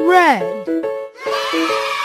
red.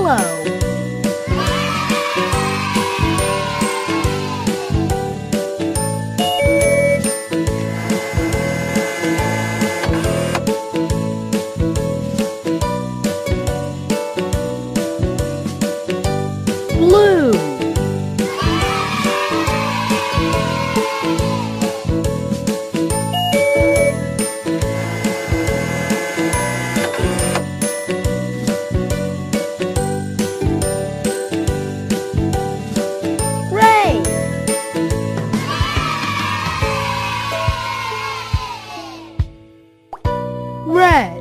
Yellow. Red.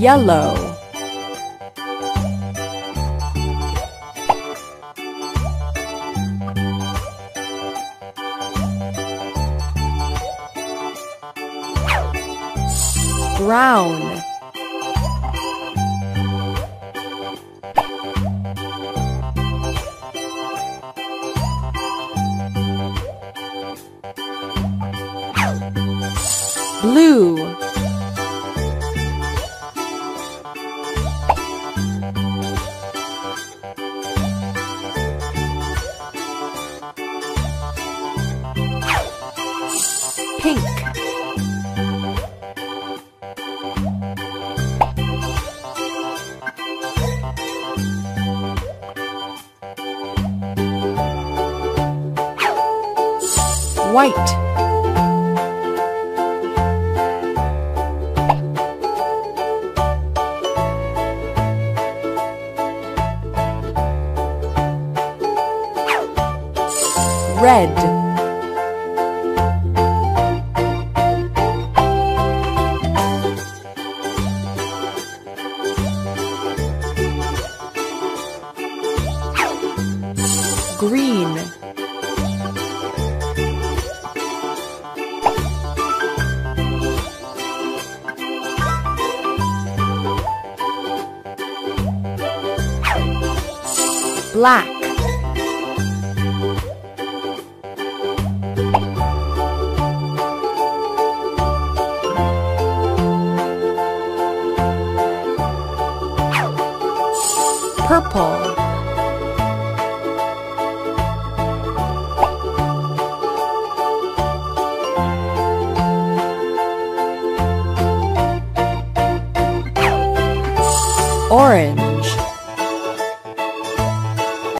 Yellow. Brown. Blue white. Red black. Purple. Orange